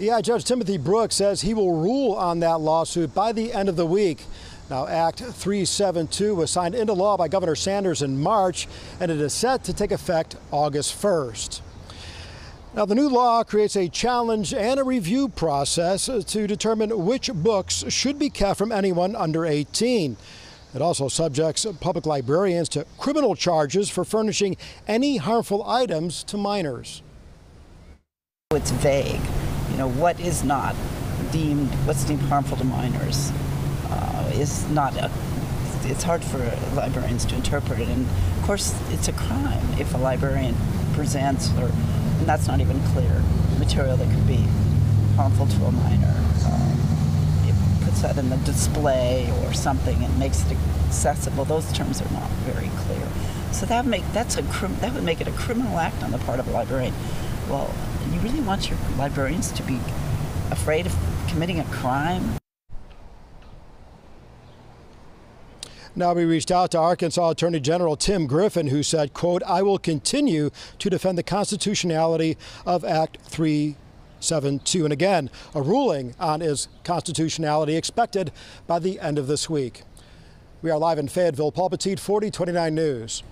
Yeah, Judge Timothy Brooks says he will rule on that lawsuit by the end of the week. Now, Act 372 was signed into law by Governor Sanders in March, and it is set to take effect August 1st. Now, the new law creates a challenge and a review process to determine which books should be kept from anyone under 18. It also subjects public librarians to criminal charges for furnishing any harmful items to minors. It's vague. Know, what is not deemed, what's deemed harmful to minors uh, is not a, it's hard for librarians to interpret it. And of course, it's a crime if a librarian presents, or, and that's not even clear, material that could be harmful to a minor. Um, it puts that in the display or something and makes it accessible. Those terms are not very clear. So that make that's a that would make it a criminal act on the part of a librarian. Well, you really want your librarians to be afraid of committing a crime? Now we reached out to Arkansas Attorney General Tim Griffin, who said, quote, I will continue to defend the constitutionality of Act 372. And again, a ruling on its constitutionality expected by the end of this week. We are live in Fayetteville. Paul Petit, 4029 News.